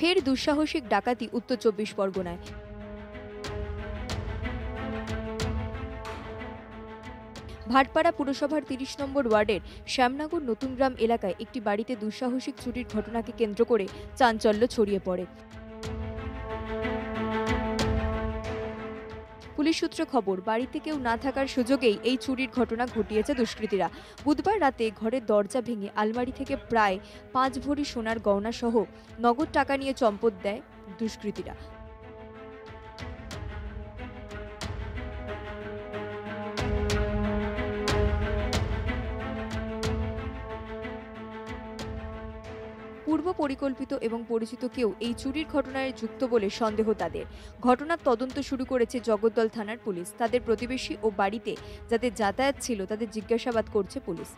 ফের দুঃসাহসিক ডাকাতি উত্তর চব্বিশ পরগনায়। ভাটপাড়া পুরসভার তিরিশ নম্বর ওয়ার্ডের শ্যামনগর নতুন গ্রাম এলাকায় একটি বাড়িতে দুঃসাহসিক চুরির ঘটনাকে কেন্দ্র করে চাঞ্চল্য ছড়িয়ে পড়ে। পুলিশ সূত্রে খবর, বাড়িতে কেউ না থাকার সুযোগেই এই চুরির ঘটনা ঘটিয়েছে দুষ্কৃতীরা। বুধবার রাতে ঘরের দরজা ভেঙে আলমারি থেকে প্রায় পাঁচ ভরি সোনার গয়না সহ নগদ টাকা নিয়ে চম্পট দেয় দুষ্কৃতীরা। পূর্ব পরিকল্পিত এবং পরিচিত কেউ এই চুরির ঘটনায় যুক্ত বলে সন্দেহ তাদের। ঘটনার তদন্ত শুরু করেছে জগদ্দল থানার পুলিশ। তাদের প্রতিবেশী ও বাড়িতে যাদের যাতায়াত ছিল, তাদের জিজ্ঞাসাবাদ করছে পুলিশ।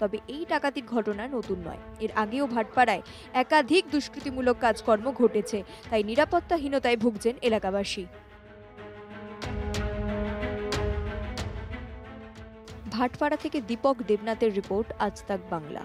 তবে এই ডাকাতির ঘটনা নতুন নয়। এর আগেও ভাটপাড়ায় একাধিক দুষ্কৃতিমূলক কাজকর্ম ঘটেছে, তাই নিরাপত্তাহীনতায় ভুগছেন এলাকাবাসী। ভাটপাড়া থেকে দীপক দেবনাথের রিপোর্ট আজ তাক বাংলা।